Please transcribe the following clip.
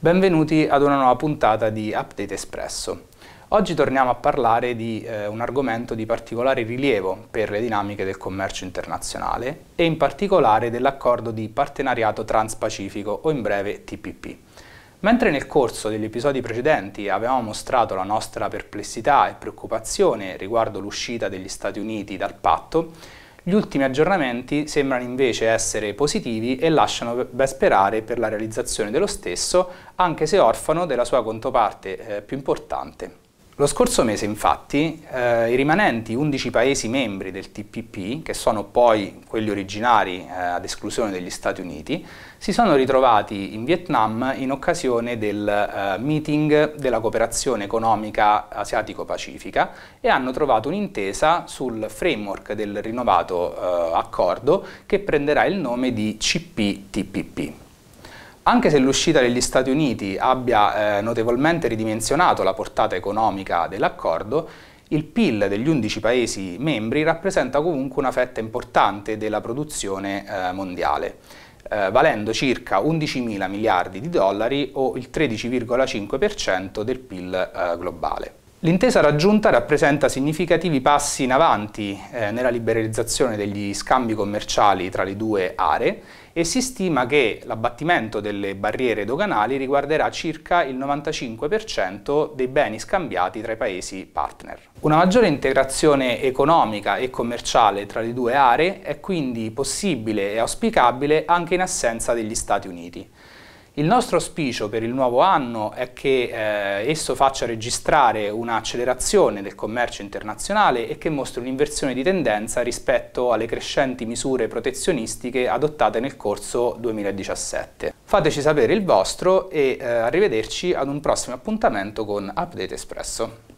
Benvenuti ad una nuova puntata di Update Espresso. Oggi torniamo a parlare di eh, un argomento di particolare rilievo per le dinamiche del commercio internazionale e in particolare dell'accordo di partenariato transpacifico o in breve TPP. Mentre nel corso degli episodi precedenti avevamo mostrato la nostra perplessità e preoccupazione riguardo l'uscita degli Stati Uniti dal patto, gli ultimi aggiornamenti sembrano invece essere positivi e lasciano ben sperare per la realizzazione dello stesso, anche se orfano della sua controparte eh, più importante. Lo scorso mese infatti eh, i rimanenti 11 Paesi membri del TPP, che sono poi quelli originari eh, ad esclusione degli Stati Uniti, si sono ritrovati in Vietnam in occasione del eh, meeting della cooperazione economica asiatico-pacifica e hanno trovato un'intesa sul framework del rinnovato eh, accordo che prenderà il nome di CPTPP. Anche se l'uscita degli Stati Uniti abbia eh, notevolmente ridimensionato la portata economica dell'accordo, il PIL degli 11 Paesi membri rappresenta comunque una fetta importante della produzione eh, mondiale, eh, valendo circa 11 mila miliardi di dollari o il 13,5% del PIL eh, globale. L'intesa raggiunta rappresenta significativi passi in avanti eh, nella liberalizzazione degli scambi commerciali tra le due aree e si stima che l'abbattimento delle barriere doganali riguarderà circa il 95% dei beni scambiati tra i paesi partner. Una maggiore integrazione economica e commerciale tra le due aree è quindi possibile e auspicabile anche in assenza degli Stati Uniti. Il nostro auspicio per il nuovo anno è che eh, esso faccia registrare un'accelerazione del commercio internazionale e che mostri un'inversione di tendenza rispetto alle crescenti misure protezionistiche adottate nel corso 2017. Fateci sapere il vostro e eh, arrivederci ad un prossimo appuntamento con Update Espresso.